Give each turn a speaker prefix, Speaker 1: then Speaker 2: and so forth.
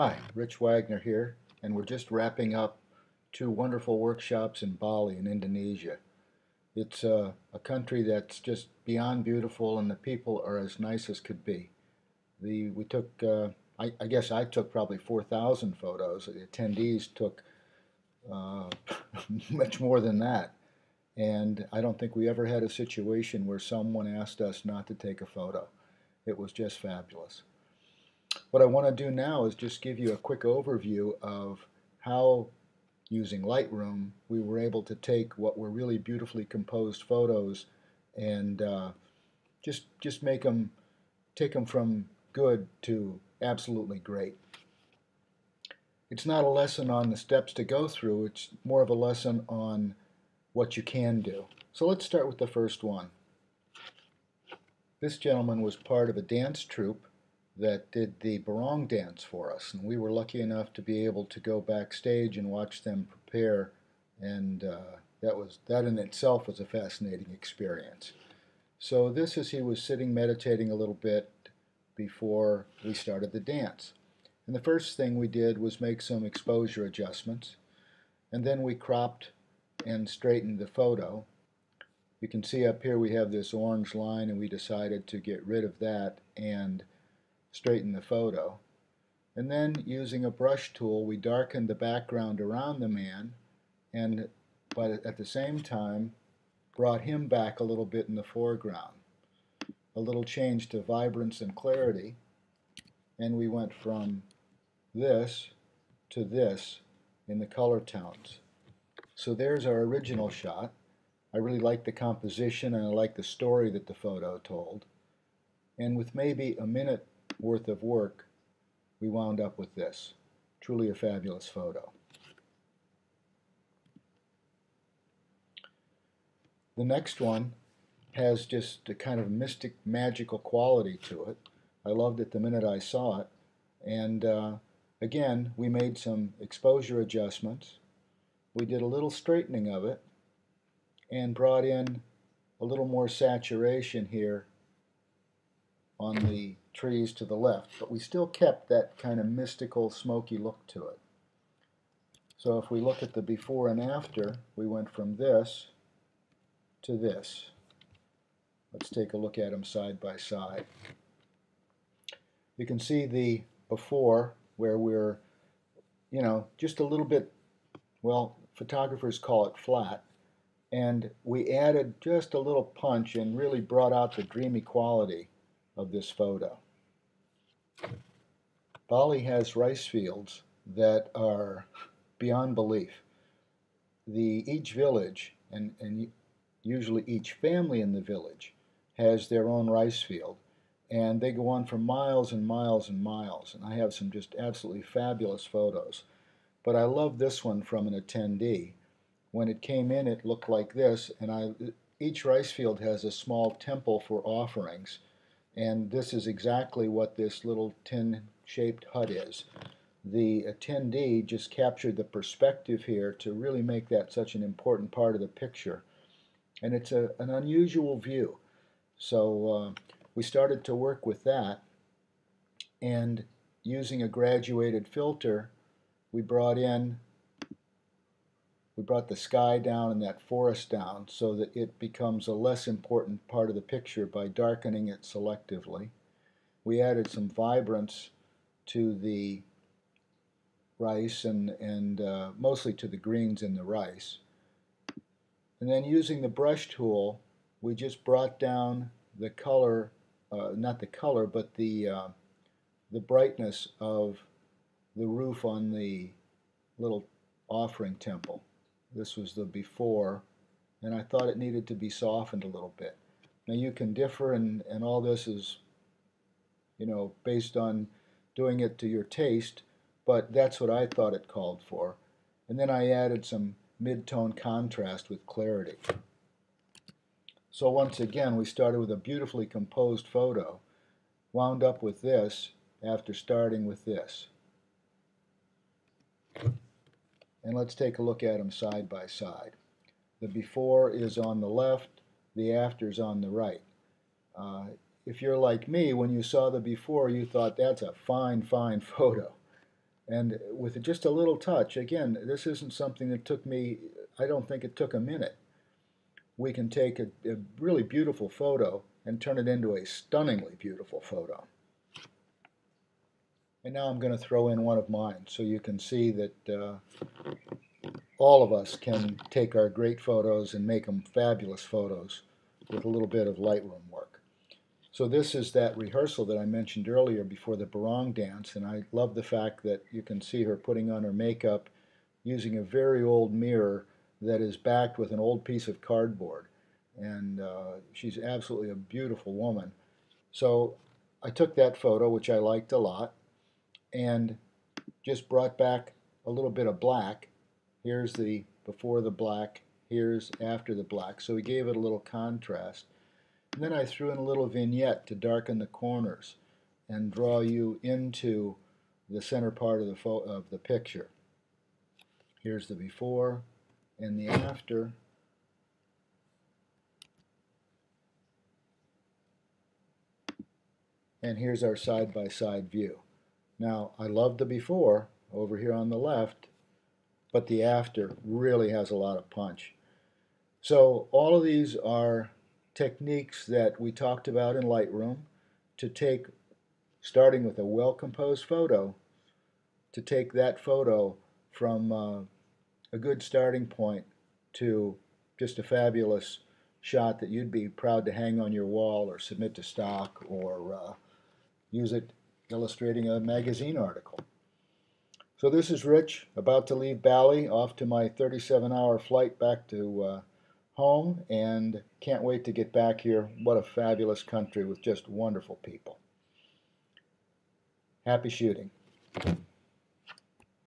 Speaker 1: Hi, Rich Wagner here, and we're just wrapping up two wonderful workshops in Bali in Indonesia. It's uh, a country that's just beyond beautiful and the people are as nice as could be. The, we took, uh, I, I, guess I took probably 4,000 photos. The attendees took uh, much more than that. And I don't think we ever had a situation where someone asked us not to take a photo. It was just fabulous. What I want to do now is just give you a quick overview of how using Lightroom we were able to take what were really beautifully composed photos and uh, just just make them take them from good to absolutely great. It's not a lesson on the steps to go through, it's more of a lesson on what you can do. So let's start with the first one. This gentleman was part of a dance troupe that did the barong dance for us, and we were lucky enough to be able to go backstage and watch them prepare, and uh, that was that in itself was a fascinating experience. So this is he was sitting meditating a little bit before we started the dance. And the first thing we did was make some exposure adjustments, and then we cropped and straightened the photo. You can see up here we have this orange line, and we decided to get rid of that and straighten the photo. And then using a brush tool we darkened the background around the man and but at the same time brought him back a little bit in the foreground. A little change to vibrance and clarity and we went from this to this in the color tones. So there's our original shot. I really like the composition and I like the story that the photo told. And with maybe a minute worth of work, we wound up with this. Truly a fabulous photo. The next one has just a kind of mystic, magical quality to it. I loved it the minute I saw it. And uh, again, we made some exposure adjustments. We did a little straightening of it and brought in a little more saturation here on the trees to the left, but we still kept that kind of mystical, smoky look to it. So if we look at the before and after, we went from this to this. Let's take a look at them side by side. You can see the before where we're, you know, just a little bit, well, photographers call it flat, and we added just a little punch and really brought out the dreamy quality of this photo. Bali has rice fields that are beyond belief. The, each village, and, and usually each family in the village, has their own rice field. And they go on for miles and miles and miles. And I have some just absolutely fabulous photos. But I love this one from an attendee. When it came in, it looked like this. And I, each rice field has a small temple for offerings and this is exactly what this little tin-shaped hut is. The attendee just captured the perspective here to really make that such an important part of the picture. And it's a, an unusual view. So uh, we started to work with that and using a graduated filter we brought in we brought the sky down and that forest down so that it becomes a less important part of the picture by darkening it selectively. We added some vibrance to the rice and, and uh, mostly to the greens in the rice. And then using the brush tool, we just brought down the color, uh, not the color, but the, uh, the brightness of the roof on the little offering temple. This was the before, and I thought it needed to be softened a little bit. Now you can differ, and, and all this is, you know, based on doing it to your taste, but that's what I thought it called for. And then I added some mid-tone contrast with clarity. So once again, we started with a beautifully composed photo, wound up with this after starting with this. And let's take a look at them side by side. The before is on the left, the after is on the right. Uh, if you're like me, when you saw the before, you thought that's a fine, fine photo. And with just a little touch, again, this isn't something that took me, I don't think it took a minute. We can take a, a really beautiful photo and turn it into a stunningly beautiful photo. And now I'm going to throw in one of mine so you can see that uh, all of us can take our great photos and make them fabulous photos with a little bit of Lightroom work. So this is that rehearsal that I mentioned earlier before the barong dance, and I love the fact that you can see her putting on her makeup using a very old mirror that is backed with an old piece of cardboard. And uh, she's absolutely a beautiful woman. So I took that photo, which I liked a lot, and just brought back a little bit of black. Here's the before the black, here's after the black. So we gave it a little contrast. And then I threw in a little vignette to darken the corners and draw you into the center part of the, of the picture. Here's the before and the after. And here's our side-by-side -side view. Now, I love the before over here on the left, but the after really has a lot of punch. So all of these are techniques that we talked about in Lightroom to take, starting with a well-composed photo, to take that photo from uh, a good starting point to just a fabulous shot that you'd be proud to hang on your wall or submit to stock or uh, use it illustrating a magazine article. So this is Rich, about to leave Bali, off to my 37-hour flight back to uh, home, and can't wait to get back here. What a fabulous country with just wonderful people. Happy shooting.